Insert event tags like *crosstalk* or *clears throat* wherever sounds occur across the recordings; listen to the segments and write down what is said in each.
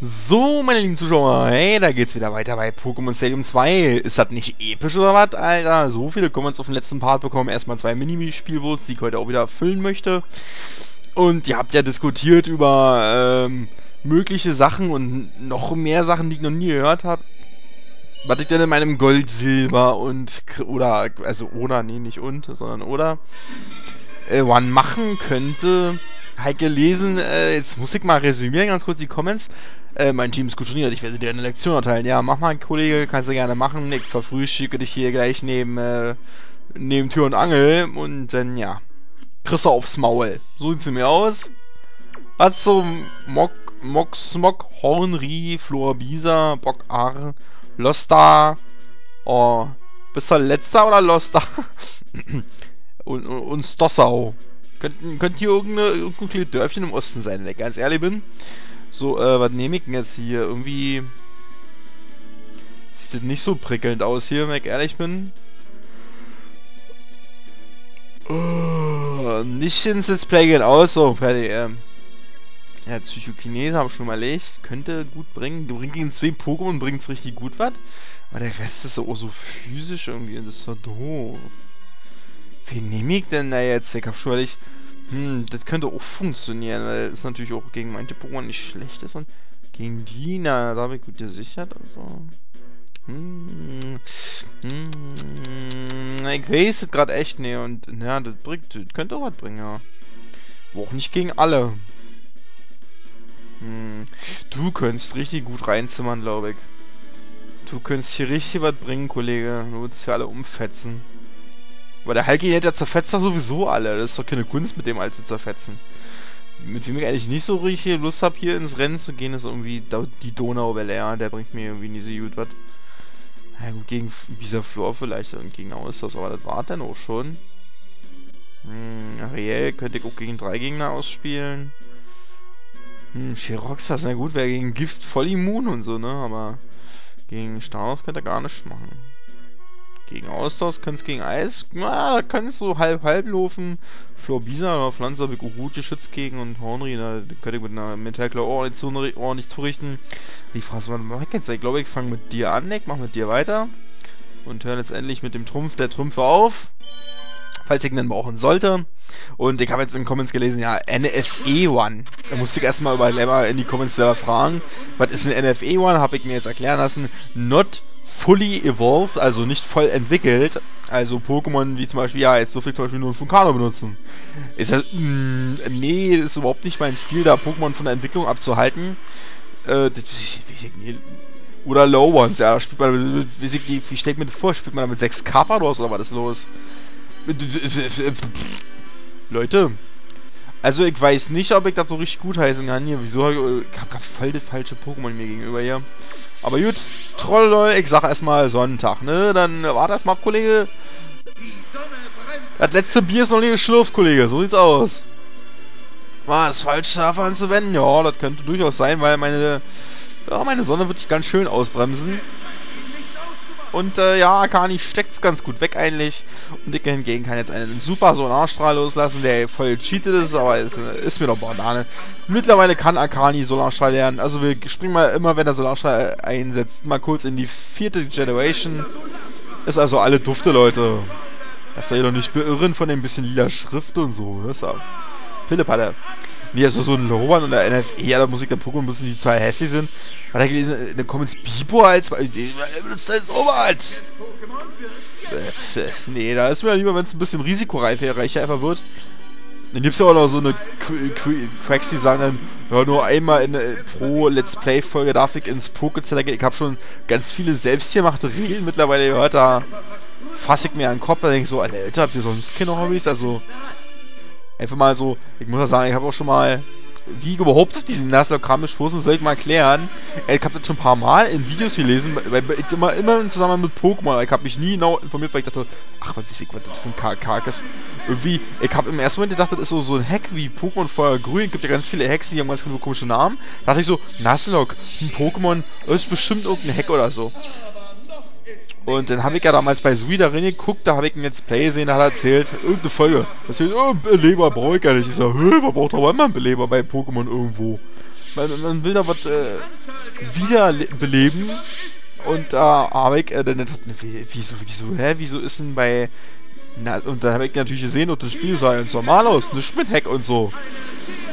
So, meine lieben Zuschauer, hey, da geht's wieder weiter bei Pokémon Stadium 2. Ist das nicht episch oder was, Alter? So viele Comments auf den letzten Part bekommen. Erstmal zwei Minispielwurst, die ich heute auch wieder erfüllen möchte. Und ihr habt ja diskutiert über ähm, mögliche Sachen und noch mehr Sachen, die ich noch nie gehört habe. Was ich denn in meinem Gold, Silber und oder, also oder, nee, nicht und, sondern oder, äh, One machen könnte. Halt gelesen, äh, jetzt muss ich mal resümieren, ganz kurz die Comments. Äh, mein Team ist gut trainiert, ich werde dir eine Lektion erteilen. Ja, mach mal, Kollege, kannst du gerne machen. Ich verfrühstücke dich hier gleich neben, äh, neben Tür und Angel und dann, ja, kriegst du aufs Maul. So sieht's mir aus. Was so Mok, Mok, Smok, Hornri, Bock, Ar, Losta, oh, bist du letzter oder Losta? *laughs* und, und, und Stossau. Könnten, könnte hier irgendein kleines Dörfchen im Osten sein, wenn ich ganz ehrlich bin. So, äh, was nehme ich denn jetzt hier? Irgendwie... Sieht nicht so prickelnd aus hier, wenn ich ehrlich bin. Oh, nicht ins Let's Play gehen, aus, so, fertig, ähm. Ja, Psychokinese haben wir schon mal echt. Könnte gut bringen. Bringt gegen zwei Pokémon bringt es richtig gut was. Aber der Rest ist so, so physisch irgendwie. Das ist so doof. Wen nehme ich denn da jetzt? Ich hab schon ehrlich, hm, das könnte auch funktionieren, weil es natürlich auch gegen manche Pokémon nicht schlecht ist und gegen die, na, da habe ich gut gesichert, also. Hm, hm, ich weiß es gerade echt nicht und, ja, das bringt, das könnte auch was bringen, ja. Aber auch nicht gegen alle. Hm, du könntest richtig gut reinzimmern, glaube ich. Du könntest hier richtig was bringen, Kollege. Du würdest hier alle umfetzen. Aber der Hulky der zerfetzt doch sowieso alle. Das ist doch keine Kunst, mit dem all zu zerfetzen. Mit wem ich eigentlich nicht so richtig Lust habe, hier ins Rennen zu gehen, ist irgendwie die Donauwelle, ja. Der bringt mir irgendwie nie so gut was. Ja gut, gegen dieser Floor vielleicht und gegen Austausch, aber das war dann auch schon. Hm, Ariel könnte ich auch gegen drei Gegner ausspielen. Hm, Chiroxas, na gut, wäre gegen Gift voll immun und so, ne, aber gegen Staros könnte er gar nichts machen. Gegen Austausch es gegen Eis, na, da könnte es so halb-halb laufen. Florbisa oder Pflanze habe ich auch gut geschützt gegen und Hornry, da könnte ich mit einer Metallklau ordentlich, ordentlich zurichten. Die Frage was mache ich jetzt? Ich glaube, ich fange mit dir an, ich mache mit dir weiter. Und höre letztendlich mit dem Trumpf der Trümpfe auf. Falls ich ihn dann brauchen sollte. Und ich habe jetzt in den Comments gelesen, ja, NFE One. Da musste ich erstmal über in die Comments selber fragen. Was ist ein NFE One? Habe ich mir jetzt erklären lassen. Not fully evolved, also nicht voll entwickelt. Also Pokémon wie zum Beispiel, ja, jetzt so viel zum Beispiel nur ein Vulkano benutzen. Ist das, mh, mm, nee, ist überhaupt nicht mein Stil, da Pokémon von der Entwicklung abzuhalten. Äh, das, oder Low Ones, ja, spielt man, wie, wie, stellt mir das vor, spielt man da mit 6 Carpadors oder was ist los? Leute, also ich weiß nicht, ob ich das so richtig gut heißen kann hier. Wieso habe ich, ich habe gerade voll die falsche Pokémon mir gegenüber hier. Aber gut, Troll, ich sag erstmal Sonntag, ne? Dann warte erstmal ab, Kollege. Das letzte Bier ist noch nicht geschlürft, Kollege. So sieht's aus. Was, falsch scharf anzuwenden? Ja, das könnte durchaus sein, weil meine, ja, meine Sonne wird ganz schön ausbremsen. Und äh, ja, Akani steckt's ganz gut weg eigentlich. Und ich hingegen kann jetzt einen super Solarstrahl loslassen, der voll cheated ist, aber ist, ist mir doch Banane. Mittlerweile kann Akani Solarstrahl lernen. Also wir springen mal immer, wenn er Solarstrahl einsetzt, mal kurz in die vierte Generation. Ist also alle dufte, Leute. Das ihr doch nicht beirren von dem bisschen lila Schrift und so. Das Philipp hat er. Nee, also so ein Loban oder NFE, ja, da muss ich der Pokémon müssen die total hässlich sind. Hat er gelesen, dann kommt ins Bibo als. Das ist als Oberhalt! Nee, da ist mir lieber, wenn es ein bisschen risikoreicher einfach wird. Dann gibt es ja auch noch so eine Cracks, die sagen dann, nur einmal in, äh, pro Let's Play-Folge darf ich ins Pokécenter gehen. Ich habe schon ganz viele selbstgemachte Regeln mittlerweile gehört, da fasse ich mir an den Kopf, da denke ich so, Alter, habt ihr sonst keine Hobbys? Also, Einfach mal so, ich muss ja sagen, ich habe auch schon mal, wie ich überhaupt auf diesen Nuzlocke gestoßen, soll ich mal erklären. Ich habe das schon ein paar Mal in Videos gelesen, weil ich immer, immer im Zusammenhang mit Pokémon. Ich habe mich nie genau informiert, weil ich dachte, ach, was weiß ich, was das für ein Kark ist. Irgendwie, ich habe im ersten Moment gedacht, das ist so, so ein Hack wie Pokémon Feuer Grün. Gibt ja ganz viele Hacks, die haben ganz viele komische Namen. Da dachte ich so, Nuzlocke, ein Pokémon, ist bestimmt irgendein Hack oder so. Und dann habe ich ja damals bei Sui da reingeguckt, da habe ich ein Let's Play gesehen, da hat er erzählt, irgendeine Folge. Da steht, oh, Beleber brauche ich gar nicht. Ich sage, man braucht aber immer einen Beleber bei Pokémon irgendwo. Man, man will da was äh, wiederbeleben. Und da habe ich äh, dann gedacht, wieso, wieso, hä, wieso ist denn bei... Na, und dann habe ich natürlich gesehen, und das Spiel sah ganz normal aus, nicht mit Hack und so.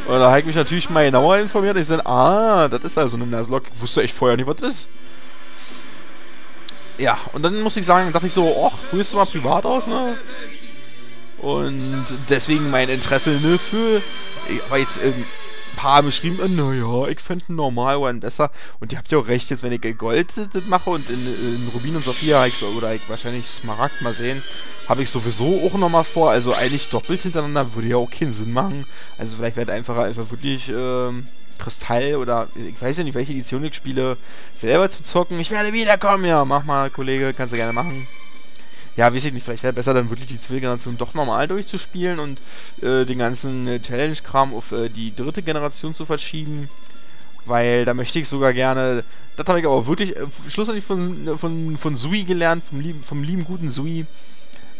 Und da habe ich mich natürlich mal genauer informiert. Ich sage, ah, das ist also eine Nuzlocke. Ich wusste echt vorher nicht, was das ist. Ja, und dann muss ich sagen, dachte ich so, ach, probierst du mal privat aus, ne? Und deswegen mein Interesse ne, für. Aber jetzt ähm, ein paar haben geschrieben, äh, naja, ich fände einen Normal One besser. Und ihr habt ja auch recht, jetzt wenn ich Gold mache und in, in Rubin und Sophia ich so, oder ich wahrscheinlich Smaragd mal sehen, habe ich sowieso auch nochmal vor. Also eigentlich doppelt hintereinander würde ja auch keinen Sinn machen. Also vielleicht wäre es einfacher, einfach wirklich. Ähm, Kristall oder ich weiß ja nicht, welche Edition ich spiele, selber zu zocken. Ich werde wiederkommen, ja, mach mal, Kollege, kannst du gerne machen. Ja, weiß ich nicht, vielleicht wäre besser dann wirklich die zweite Generation doch normal durchzuspielen und äh, den ganzen äh, Challenge-Kram auf äh, die dritte Generation zu verschieben. Weil da möchte ich sogar gerne, das habe ich aber wirklich äh, schlussendlich von, von, von Sui gelernt, vom lieben, vom lieben guten Sui,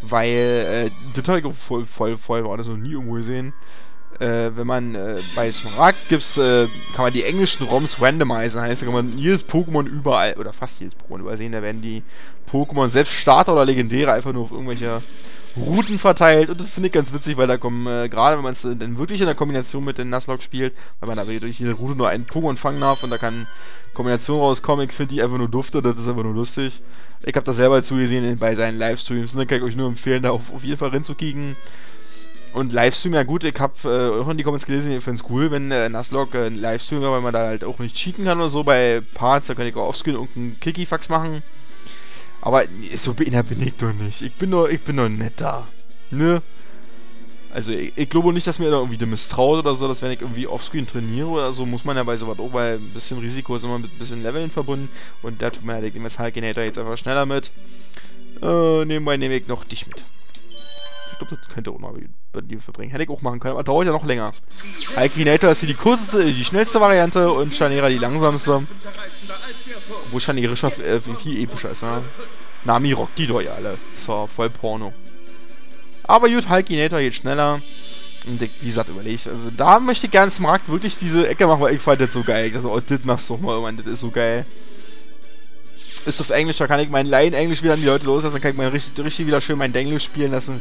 weil äh, das habe ich auch voll, voll, voll, war das noch nie irgendwo gesehen äh, wenn man äh, bei Smaragd gibt's, äh, kann man die englischen ROMs randomisieren. Heißt, da kann man jedes Pokémon überall, oder fast jedes Pokémon überall sehen, da werden die Pokémon, selbst Starter oder Legendäre, einfach nur auf irgendwelche Routen verteilt. Und das finde ich ganz witzig, weil da kommen, äh, gerade wenn man es dann wirklich in der Kombination mit den Nuzlocke spielt, weil man da durch jede Route nur einen Pokémon fangen darf und da kann Kombination rauskommen. Ich finde die einfach nur dufte, das ist einfach nur lustig. Ich habe das selber zugesehen bei seinen Livestreams dann kann ich euch nur empfehlen, da auf, auf jeden Fall reinzukicken. Und Livestream, ja gut, ich habe äh, auch in die Comments gelesen, ich finde es cool, wenn äh, Nuzlocke äh, ein Livestream weil man da halt auch nicht cheaten kann oder so. Bei Parts, da kann ich auch offscreen irgendeinen Kikifax machen. Aber so bin, bin ich doch nicht. Ich bin doch, ich bin doch netter. Ne? Also ich, ich glaube nicht, dass mir da irgendwie misstraut oder so, dass wenn ich irgendwie offscreen trainiere oder so, muss man ja bei sowas auch, weil ein bisschen Risiko ist immer mit ein bisschen Leveln verbunden. Und da tut mir halt, ich nehme jetzt Hulkinator jetzt einfach schneller mit. Äh, nebenbei nehme ich noch dich mit. Ich glaube, das könnte auch mal Leben verbringen. Hätte ich auch machen können, aber dauert ja noch länger. Alkinator ist hier die kurzeste, die schnellste Variante und Chanera die langsamste. Wo Chanera schon äh, viel epischer ist, ne? Nami rockt die doch ja alle. So, voll Porno. Aber gut, Hulkinator geht schneller. Und ich, wie gesagt, überlegt. Also, da möchte ich gerne Smart wirklich diese Ecke machen, weil ich fand das so geil. Ich dachte, oh, das machst du doch mal, Mann, das ist so geil. Ist auf Englisch, da kann ich mein Laien-Englisch wieder an die Leute loslassen, dann kann ich mein richtig, richtig wieder schön mein Denglisch spielen lassen.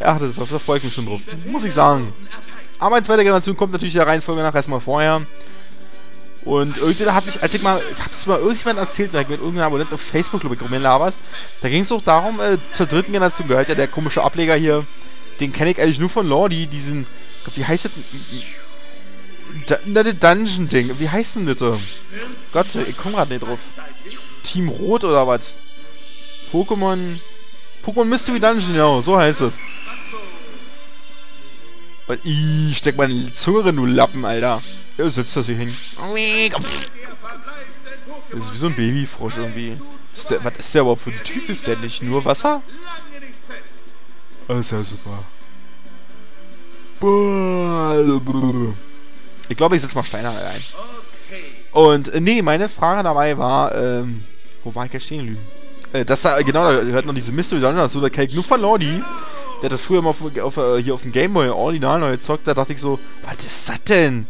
Ja, da, freue ich mich schon drauf. Muss ich sagen. Aber in zweiter Generation kommt natürlich der Reihenfolge nach erstmal vorher. Und irgendjemand hat mich, als ich mal, ich hab's mal irgendjemand erzählt, weil ich mit irgendeinem Abonnent auf Facebook, glaube ich, rumgelabert, da ging es doch darum, äh, zur dritten Generation gehört ja der komische Ableger hier, den kenne ich eigentlich nur von Lordi, diesen, wie heißt das? Da, das Dungeon-Ding, wie heißt denn das? Gott, ich komme gerade nicht drauf. Team Rot oder was? Pokémon, Pokémon Mystery Dungeon, ja, so heißt es. Und ich steck meine Zunge du Lappen, Alter. Ja, setzt das hier hin. Das ist wie so ein Babyfrosch irgendwie. Ist der, was ist der überhaupt für ein Typ? Ist der nicht nur Wasser? Das ist ja super. Ich glaube, ich setze mal Steine ein. Und, äh, nee, meine Frage dabei war, ähm, wo war ich jetzt stehen, Lügen? Äh, das da, genau, da hört noch diese Mystery Dungeon so, da kennt ich nur von Lordi der hat das früher mal auf, auf, äh, hier auf dem Gameboy original neu gezockt, da dachte ich so, was ist das denn?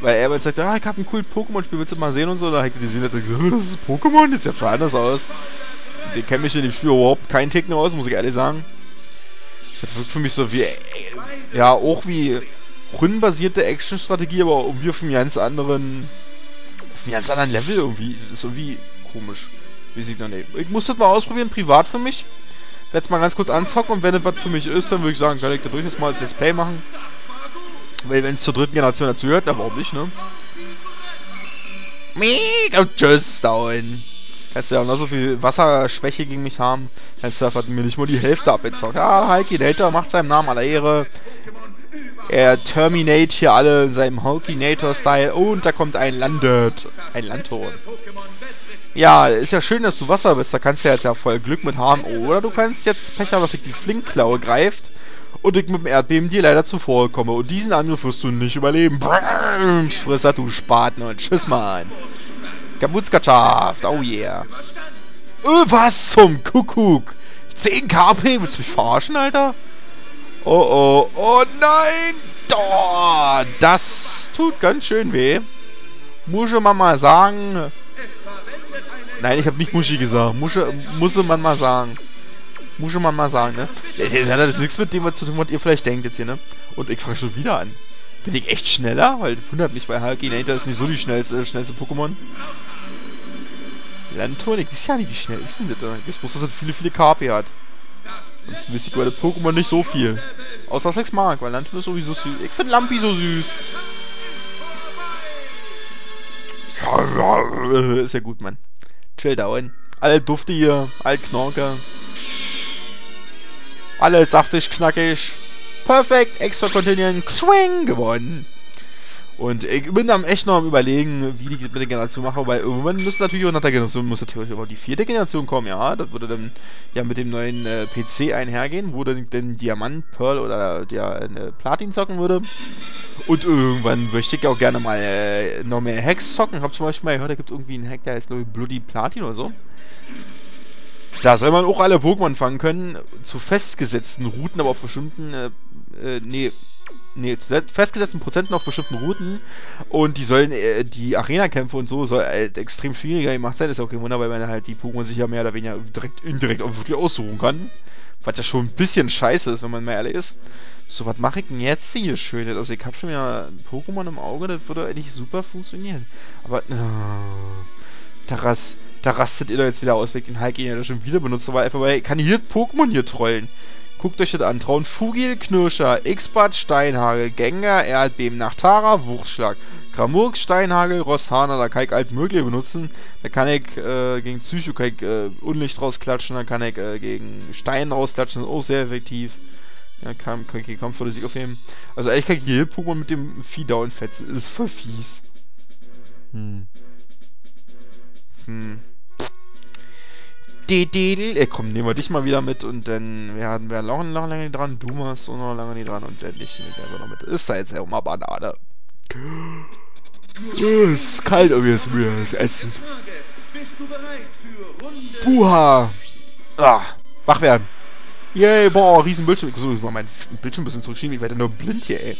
Weil er mir sagt, ah, ich hab ein cooles Pokémon-Spiel, willst du mal sehen und so, da hab ich gesehen, da dachte ich *laughs* das ist Pokémon, das sieht ja anders aus. Den kenne ich in dem Spiel überhaupt keinen Ticken aus, muss ich ehrlich sagen. Das wirkt für mich so wie, ja, auch wie rundenbasierte Action-Strategie, aber irgendwie auf einem ganz anderen, auf einem ganz anderen Level irgendwie. Das ist irgendwie komisch. Wie sieht man. Ich muss das mal ausprobieren, privat für mich es mal ganz kurz anzocken und wenn das was für mich ist, dann würde ich sagen, kann ich da durchaus mal das Let's Play machen. Weil wenn es zur dritten Generation dazu gehört, dann warum nicht, ne? Mega tschüss, down. Kannst du ja auch noch so viel Wasserschwäche gegen mich haben. Dein Surfer hat mir nicht mal die Hälfte abgezockt. Ah, Hulkinator macht seinem Namen aller Ehre. Er terminate hier alle in seinem Hulkinator-Style. Und da kommt ein Landet. Ein Landton. Ja, ist ja schön, dass du Wasser bist. Da kannst du ja jetzt ja voll Glück mit haben. Oder du kannst jetzt Pech haben, dass sich die Flinkklaue greift und ich mit dem Erdbeben dir leider zuvor komme. Und diesen Angriff wirst du nicht überleben. Brrrr, Frisser, du Spaten. Und tschüss, Mann. Kaputzkatschaft. Oh yeah. Öh, was zum Kuckuck? 10 KP? Willst du mich verarschen, Alter? Oh, oh. Oh, nein. Oh, das tut ganz schön weh. muss man mal sagen. Nein, ich habe nicht Muschi gesagt. Musche, muss man mal sagen. Muss man mal sagen, ne? Das hat nichts mit dem was zu tun, was ihr vielleicht denkt jetzt hier, ne? Und ich fange schon wieder an. Bin ich echt schneller? Weil das wundert mich, weil Halkinator ist nicht so die schnellste, schnellste Pokémon. Lantonik, wisst ja nicht, wie schnell ist denn das da? Ich wusste, dass das viele, viele KP hat. Sonst wüsste ich bei der Pokémon nicht so viel. Außer Sex mag, weil Lantonik ist sowieso süß. Ich finde Lampi so süß. Ist ja gut, Mann. Chill down. Alle Dufte hier, alle Knorke. Alle saftig, knackig. Perfekt, extra Continuing, swing, gewonnen. Und ich bin dann echt noch am überlegen, wie ich das mit der Generation mache, weil irgendwann müsste natürlich auch nach der Generation, muss natürlich auch die vierte Generation kommen, ja. Das würde dann ja mit dem neuen äh, PC einhergehen, wo dann den Diamant, Pearl oder der äh, Platin zocken würde. Und irgendwann möchte ich auch gerne mal äh, noch mehr Hacks zocken. Habe zum Beispiel mal gehört, da gibt es irgendwie einen Hack, der heißt, Bloody Platin oder so. Da soll man auch alle Pokémon fangen können, zu festgesetzten Routen, aber auf bestimmten, äh, äh, nee, nee, zu festgesetzten Prozenten auf bestimmten Routen und die sollen, äh, die Arena-Kämpfe und so soll halt extrem schwieriger gemacht sein, ist auch kein Wunder, weil man halt die Pokémon sich ja mehr oder weniger direkt, indirekt auch wirklich aussuchen kann. Was ja schon ein bisschen scheiße ist, wenn man mal ehrlich ist. So, was mache ich denn jetzt hier schön? Also ich habe schon ja Pokémon im Auge, das würde eigentlich super funktionieren. Aber, äh, Taras, da rastet ihr doch jetzt wieder aus, wegen den Hulk, den ihr da schon wieder benutzt, aber einfach, weil kann hier Pokémon hier trollen. Guckt euch das an. Trauen Fugil, Knirscher, X-Bad, Steinhagel, Gengar, Erdbeben, Nachtara, Wuchtschlag. Gramurk, Steinhagel, Rossana, da kann ich alt mögliche benutzen. Da kann ich äh, gegen Psycho kann ich, äh, Unlicht rausklatschen, da kann ich äh, gegen Stein rausklatschen, das ist auch sehr effektiv. Ja, kann, kann ich Kampf vor der aufnehmen. Also eigentlich kann ich hier Pokémon mit dem Vieh down fetzen. Das ist voll fies. Hm. Hm. Äh, komm, nehmen wir dich mal wieder mit und dann werden wir noch, lange nicht dran. Du machst noch lange nicht dran und dann ich mit der noch mit. Ist da jetzt ja mal Banane. Es ist kalt irgendwie, ist mir ist ätzend. Puha! Ah, wach werden. Yay, boah, riesen Bildschirm. Ich muss meinen Bildschirm ein bisschen zurückschieben. Ich werde nur blind hier, ey.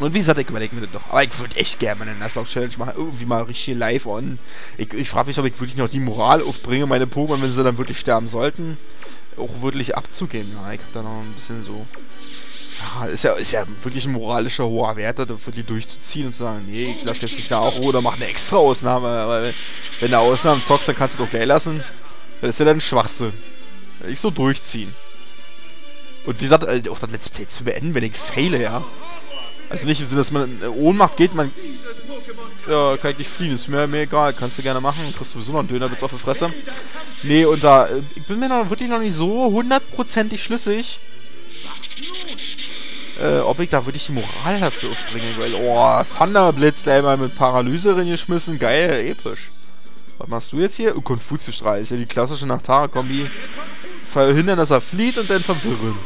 Und wie gesagt, ich überlege mir das doch. Aber ich würde echt gerne eine Nuzlocke-Challenge machen. Irgendwie mal richtig live on. Ich, ich frage mich, ob ich wirklich noch die Moral aufbringe, meine Pokémon, wenn sie dann wirklich sterben sollten, auch wirklich abzugeben. Ja, ich habe da noch ein bisschen so... Ja, ist ja, ist ja wirklich ein moralischer hoher Wert, da wirklich durchzuziehen und zu sagen, nee, ich lasse jetzt nicht da auch oder mach eine extra Ausnahme. Weil wenn du Ausnahmen zockst, dann kannst du doch gleich lassen. Das ist ja dann Schwachsinn. Ich so durchziehen. Und wie gesagt, auch das Let's Play zu beenden, wenn ich fehle, ja. Also nicht im Sinne, dass man in Ohnmacht geht, man... Ja, kann ich nicht fliehen, ist mir, mir egal, kannst du gerne machen, kriegst sowieso noch einen Döner mit auf die Fresse. Nee, und da, äh, ich bin mir noch wirklich noch nicht so hundertprozentig schlüssig, äh, ob ich da wirklich die Moral dafür aufbringe, weil, oh, Thunderblitz, der immer mit Paralyse reingeschmissen, geil, episch. Was machst du jetzt hier? Oh, Konfuzius-Strahl, ist ja die klassische Nachtara-Kombi. Verhindern, dass er flieht und dann verwirren.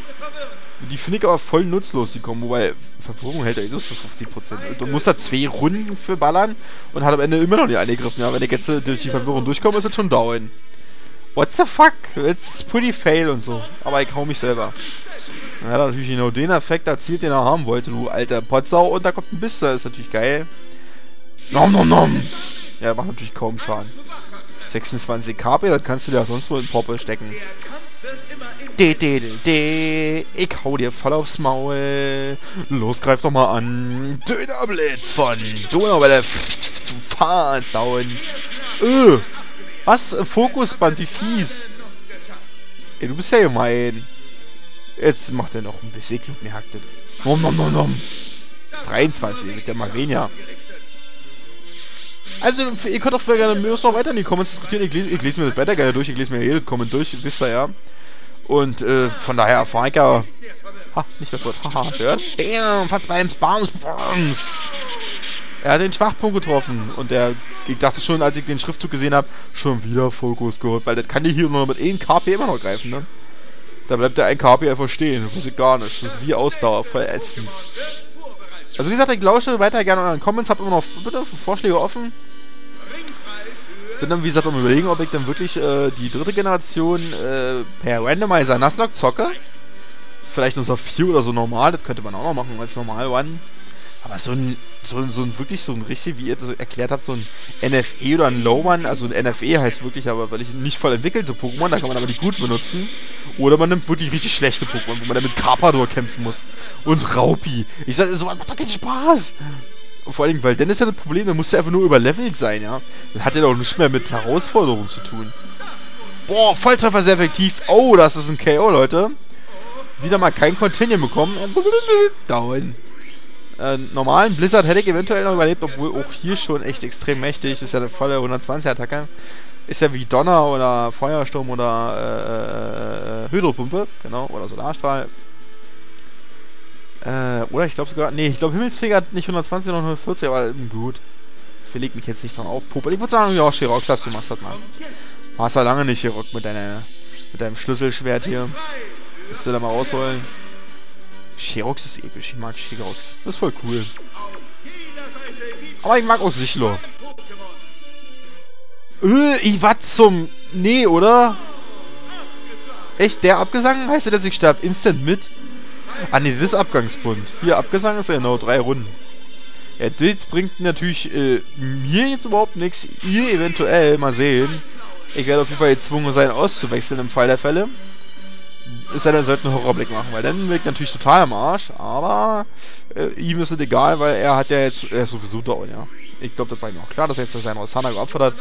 Die finde ich aber voll nutzlos, die Kombo, weil Verwirrung hält er eh für 50%. Du musst da zwei Runden für ballern und hat am Ende immer noch nicht angegriffen. Ja, wenn ich jetzt durch die Verwirrung durchkomme, ist es schon down. What the fuck? It's pretty fail und so. Aber ich hau mich selber. Dann hat er natürlich genau den Effekt erzielt, den er haben wollte, du alter Potsau. Und da kommt ein Bister, ist natürlich geil. Nom nom nom. Ja, macht natürlich kaum Schaden. 26 KP, das kannst du dir sonst wo in Poppe stecken. De, de. Ich hau dir voll aufs Maul. Los, greif doch mal an. Dönerblitz von Donauwelle. Fahrens down. Öh. Was? Fokusband, wie fies. Ey, du bist ja gemein. Jetzt macht er noch ein bisschen Glück, mir hackt Nom nom nom nom. 23, wird ja mal weniger. Also, ihr könnt auch gerne mit uns noch weiter in die Comments diskutieren. Ich lese, ich lese mir das weiter gerne durch. Ich lese mir jedes Comment durch, wisst ihr ja. Und äh, von daher erfahre ich ja. Ha, nicht mehr fort. Haha, hast du gehört? Damn, Fatz beim Spams. Bams. Er hat den Schwachpunkt getroffen. Und er, ich dachte schon, als ich den Schriftzug gesehen habe, schon wieder Fokus geholt. Weil das kann die hier nur mit 1 KP immer noch greifen, ne? Da bleibt der 1 KP einfach stehen. Das weiß ich gar nicht. Das ist wie Ausdauer. Voll ätzend. Also wie gesagt, ich lausche weiter gerne den Comments. Hab immer noch bitte Vorschläge offen bin dann, wie gesagt, am überlegen, ob ich dann wirklich äh, die dritte Generation äh, per Randomizer Nuzlocke zocke. Vielleicht nur so 4 oder so normal, das könnte man auch noch machen als normal One. Aber so ein, so, ein, so ein wirklich so ein richtig, wie ihr das erklärt habt, so ein NFE oder ein Lowman, also ein NFE heißt wirklich aber, weil ich nicht voll entwickelte Pokémon, da kann man aber die gut benutzen. Oder man nimmt wirklich richtig schlechte Pokémon, wo man dann mit Carpador kämpfen muss. Und Raupi. Ich sag, so macht doch keinen Spaß. Vor allem, weil dann ist ja das Problem, dann muss er einfach nur überlevelt sein, ja. Das hat ja doch nicht mehr mit Herausforderungen zu tun. Boah, Volltreffer sehr effektiv. Oh, das ist ein KO, Leute. Wieder mal kein Continuum bekommen. *laughs* Down. Äh, normalen Blizzard hätte ich eventuell noch überlebt, obwohl auch hier schon echt extrem mächtig. Ist ja eine volle 120-Attacke. Ist ja wie Donner oder Feuersturm oder äh, äh, Hydropumpe. Genau, oder Solarstrahl. Äh, oder ich glaube sogar. Nee, ich glaube Himmelsfeger hat nicht 120, sondern 140, aber gut. Verleg mich jetzt nicht dran auf. Popel. Ich würde sagen, ja, Shirox, das du machst das mal. Hast ja lange nicht gerockt mit, deiner, mit deinem Schlüsselschwert hier. Müsst du da mal rausholen. Sherox ist episch. Ich mag Sherox. Das ist voll cool. Aber ich mag auch Sichlo. Äh, ich war zum... Nee, oder? Echt, der Abgesang heißt dass ich sterbe instant mit? Ah, nee, das ist Abgangsbund. Hier, Abgesang ist ja genau drei Runden. Ja, das bringt natürlich äh, mir jetzt überhaupt nichts. Ihr eventuell, mal sehen. Ich werde auf jeden Fall gezwungen sein, auszuwechseln im Fall der Fälle. Ist ja, der sollte einen Horrorblick machen, weil dann wirkt natürlich total am Arsch, aber äh, ihm ist es egal, weil er hat ja jetzt, er ist sowieso down, ja. Ich glaube, das war ihm auch klar, dass er jetzt seinen Rosana geopfert hat.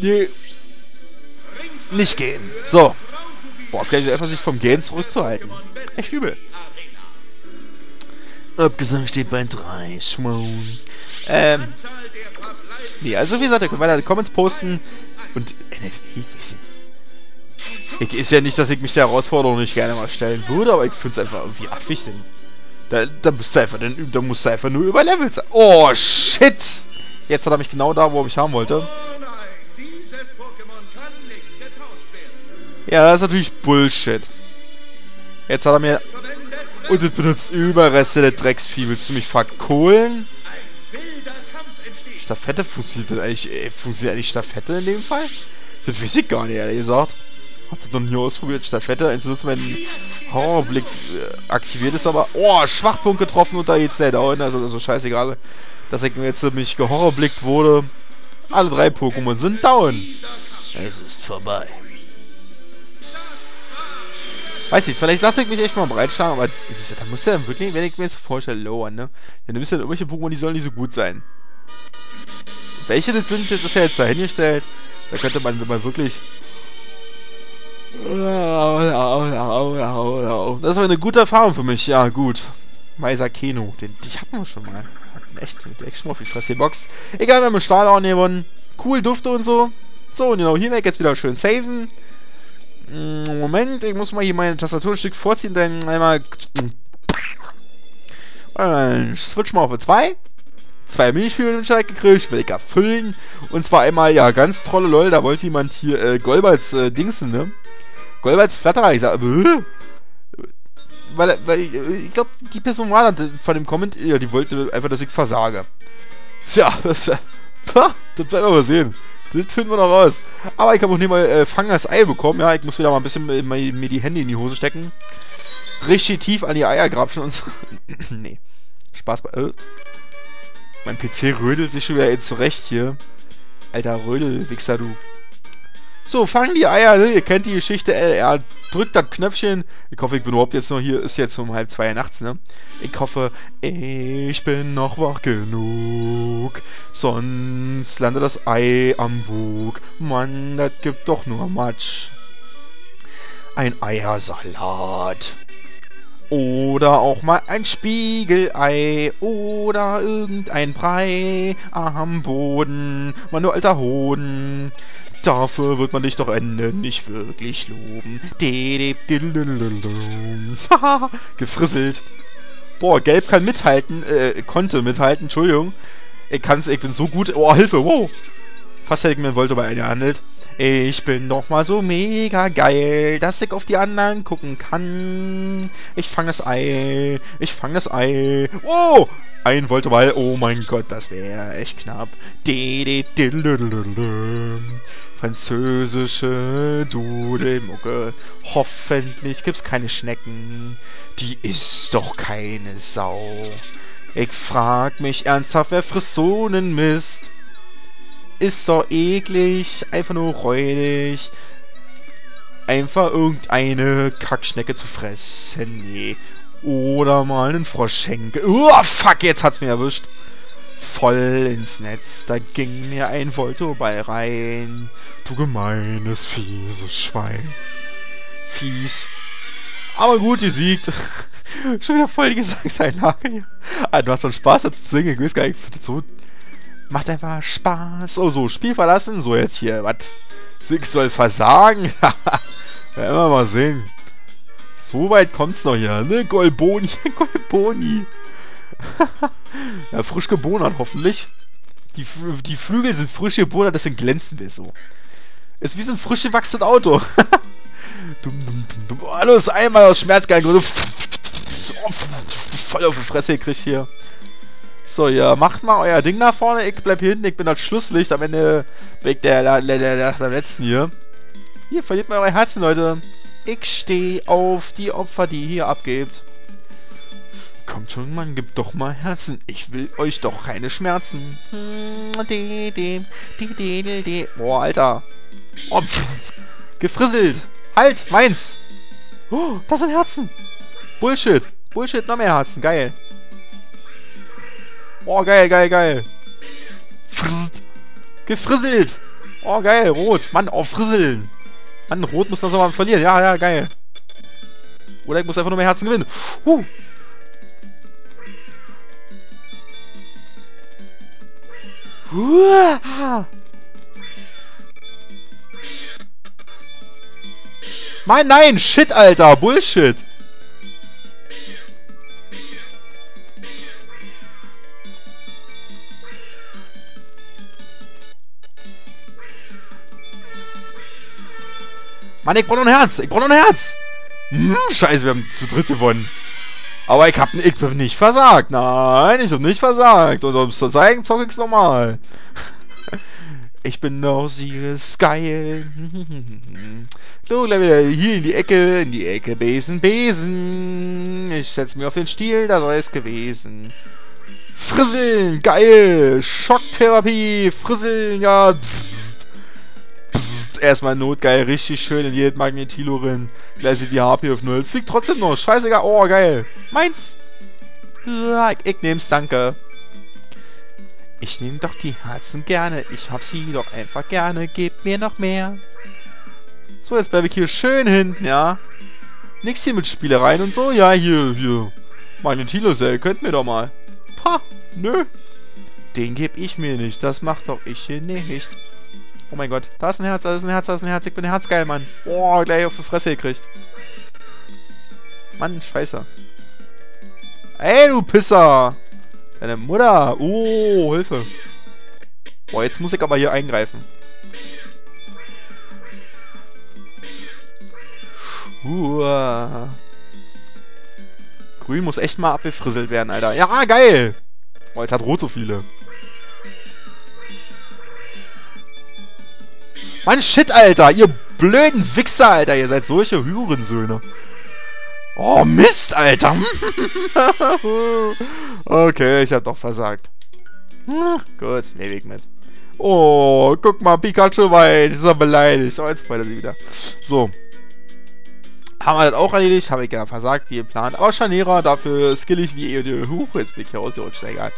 Nee. Nicht gehen. So. Boah, es kann ich einfach sich vom Gehen zurückzuhalten. Echt übel. Abgesang steht bei 3. Schmoon. Ähm. Nee, also wie gesagt, ihr könnt weiter Comments posten. Und NFE, wissen. Ich, ist ja nicht, dass ich mich der Herausforderung nicht gerne mal stellen würde, aber ich finde es einfach irgendwie denn da, da musst du einfach, da musst du einfach nur überlevelt sein. Oh, shit! Jetzt hat er mich genau da, wo er mich haben wollte. Ja, das ist natürlich Bullshit. Jetzt hat er mir... Und das benutzt Überreste der Drecksvieh. Willst du mich verkohlen? Staffette funktioniert eigentlich, äh, funktioniert eigentlich Staffette in dem Fall? Das weiß ich gar nicht, ehrlich gesagt. Habt ihr noch nie ausprobiert, Staffette einzunutzen, wenn Horrorblick äh, aktiviert ist, aber... Oh, Schwachpunkt getroffen und da geht's nicht down. Also, also scheißegal, dass ich jetzt mich gehorrorblickt wurde. Alle drei Pokémon sind down. Es ist vorbei. Weiß nicht, vielleicht lasse ich mich echt mal breitschlagen, aber da muss ja wirklich, wenn ich mir jetzt vorstelle, lowern, ne? Dann nimmst du ja irgendwelche Pokémon, die sollen nicht so gut sein. Welche das sind, das ist ja jetzt dahingestellt. Da könnte man, wenn man wirklich... Das war eine gute Erfahrung für mich. Ja, gut. Meiser Keno. Den, die hatten wir schon mal. Hatten echt, echt schon mal viel Fresse geboxt. Egal, wir haben einen Stahl auch gewonnen. Cool, Dufte und so. So, und genau, hier weg jetzt wieder schön saven. Moment, ich muss mal hier meine Tastatur ein Stück vorziehen, dann einmal... Dann switch mal auf 2 zwei Minispiele gekriegt, will ich erfüllen. Und zwar einmal, ja, ganz tolle Leute, da wollte jemand hier äh, Golbalds äh, Dingsen, ne? Golbalds Flatterer. Ich sag, äh, weil, weil ich glaube, die Person war dann von dem Comment, ja, die wollte einfach, dass ich versage. Tja, *laughs* das, *laughs* das werden wir mal sehen. Das finden wir noch raus. Aber ich habe auch nicht mal äh, Fangers Ei bekommen. Ja, ich muss wieder mal ein bisschen äh, mir die Hände in die Hose stecken. Richtig tief an die Eier grapschen und so. *clears throat* nee. Spaß bei. Äh. Mein PC rödelt sich schon wieder zurecht hier. Alter Rödel, Wichser, du. So, fangen die Eier, ne? Ihr kennt die Geschichte. Er drückt das Knöpfchen. Ich hoffe, ich bin überhaupt jetzt noch hier. Ist jetzt um halb zwei nachts, ne? Ich hoffe, ich bin noch wach genug. Sonst landet das Ei am Bug. Mann, das gibt doch nur Matsch. Ein Eiersalat. Oder auch mal ein Spiegelei oder irgendein Brei am Boden. Mann, du alter Hoden. Dafür wird man dich doch Ende nicht wirklich loben. *laughs* Haha, gefrisselt. Boah, Gelb kann mithalten, äh, konnte mithalten, Entschuldigung. Ich kann's, ich bin so gut. Oh, Hilfe, wow. Fast hätte ich mir Wollte bei einer handelt. Ich bin doch mal so mega geil, dass ich auf die anderen gucken kann. Ich fang das Ei, ich fang das Ei. Oh! Ein wollte mal, oh mein Gott, das wäre echt knapp. Französische Dudelmucke. Hoffentlich gibt's keine Schnecken. Die ist doch keine Sau. Ich frag mich ernsthaft, wer frisst so nen Mist? Ist doch eklig, einfach nur räudig. Einfach irgendeine Kackschnecke zu fressen, nee. Oder mal einen Froschenkel. Oh, fuck, jetzt hat's mir erwischt voll ins Netz. Da ging mir ein Voltoball rein. Du gemeines, fieses Schwein. Fies. Aber gut gesiegt. *laughs* Schon wieder voll die Gesangseinlage hier. Ah, du hast so Spaß dazu zu singen. Ich weiß gar nicht, ich so... Macht einfach Spaß. Oh, so, Spiel verlassen. So, jetzt hier, was? Ich soll versagen? *laughs* Werden wir mal sehen. So weit kommt's noch hier, ne? Golboni, *laughs* Golboni. *laughs* ja, frisch gebonert hoffentlich. Die, die Flügel sind frisch gebonert, deswegen glänzen wir so. Ist wie so ein frisch gewachsenes Auto. *laughs* Alles einmal aus Schmerzgeil. Voll auf die Fresse gekriegt hier. So, ja, macht mal euer Ding nach vorne. Ich bleib hier hinten. Ich bin das Schlusslicht am Ende weg der, der, der, der, der letzten hier. Hier, verliert mal euer Herzen, Leute. Ich stehe auf die Opfer, die ihr hier abgebt. Kommt schon, Mann, gibt doch mal Herzen. Ich will euch doch keine Schmerzen. Boah, Alter. Oh, gefrisselt. Halt, meins. Oh, das sind Herzen. Bullshit. Bullshit, noch mehr Herzen. Geil. Oh, geil, geil, geil. Frisst. Gefrisselt. Oh, geil, rot. Mann, oh, frisseln. Mann, rot muss das aber verlieren. Ja, ja, geil. Oder ich muss einfach nur mehr Herzen gewinnen. Huh. Mein, nein, shit, Alter, Bullshit. Mann, ich brauch noch ein Herz. Ich brauch noch ein Herz. Hm, scheiße, wir haben zu dritt gewonnen. Aber ich hab, ich hab nicht versagt. Nein, ich hab nicht versagt. Und um es zu zeigen, zocke ich's nochmal. *laughs* ich bin noch Sirius geil. *laughs* so, hier in die Ecke, in die Ecke, Besen, Besen. Ich setz mir auf den Stiel, da soll es gewesen. Frisseln, geil. Schocktherapie, Frisseln, ja. Erstmal notgeil, richtig schön in jedes Magnetilo rein. Gleich sieht die HP auf 0. Fliegt trotzdem noch. Scheißegal. Oh, geil. Meins. Ich nehm's, danke. Ich nehme doch die Herzen gerne. Ich hab sie doch einfach gerne. Gebt mir noch mehr. So, jetzt bleibe ich hier schön hinten, ja. Nix hier mit Spielereien und so. Ja, hier, hier. Meine Tilosell, könnt mir doch mal. Pah, nö. Den geb ich mir nicht. Das macht doch ich hier nicht. Oh mein Gott. Da ist ein Herz, da ist ein Herz, da ist ein Herz. Ich bin herzgeil, Mann. Boah, gleich auf die Fresse gekriegt. Mann, scheiße. Ey, du Pisser! Deine Mutter! Oh, Hilfe! Boah, jetzt muss ich aber hier eingreifen. Uah. Grün muss echt mal abgefrisselt werden, Alter. Ja, geil! Boah, jetzt hat Rot so viele. Mann, shit, Alter! Ihr blöden Wichser, Alter! Ihr seid solche Hurensöhne. Oh, Mist, Alter! *laughs* okay, ich hab doch versagt. Hm, gut, lebe ich mit. Oh, guck mal, Pikachu weit. Ist er beleidigt. Oh, jetzt er sich wieder. So. Haben wir das auch erledigt? Habe ich ja versagt, wie geplant. Aber Scharnierer, dafür skillig wie eh. Huch, jetzt bin ich hier ausgerutscht. Egal.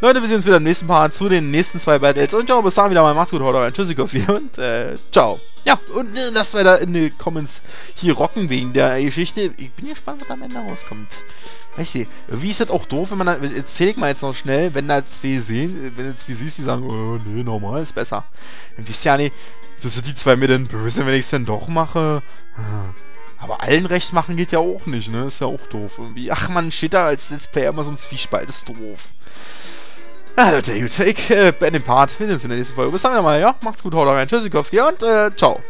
Leute, wir sehen uns wieder im nächsten Part zu den nächsten zwei Battles. Und ja, bis dahin wieder mal. Macht's gut, haut rein. Tschüssikowski und äh, ciao. Ja, und äh, lasst weiter in die Comments hier rocken wegen der Geschichte. Ich bin gespannt, was am Ende rauskommt. Weißt du, wie ist das auch doof, wenn man da, erzähl ich mal jetzt noch schnell, wenn da zwei sehen, wenn jetzt wie siehst, die sagen, oh, nee, normal ist besser. Dann wisst ihr ja nicht, das sind die zwei mir denn böse, wenn ich es denn doch mache. Aber allen recht machen geht ja auch nicht, ne? Ist ja auch doof. Irgendwie, ach man, steht da als Let's Player immer so ein Zwiespalt, ist doof. Ah, Leute, gut, ich äh, beende den Part. Wir sehen uns in der nächsten Folge. Bis dann mal, ja? Macht's gut, haut rein. Tschüssikowski und äh, ciao.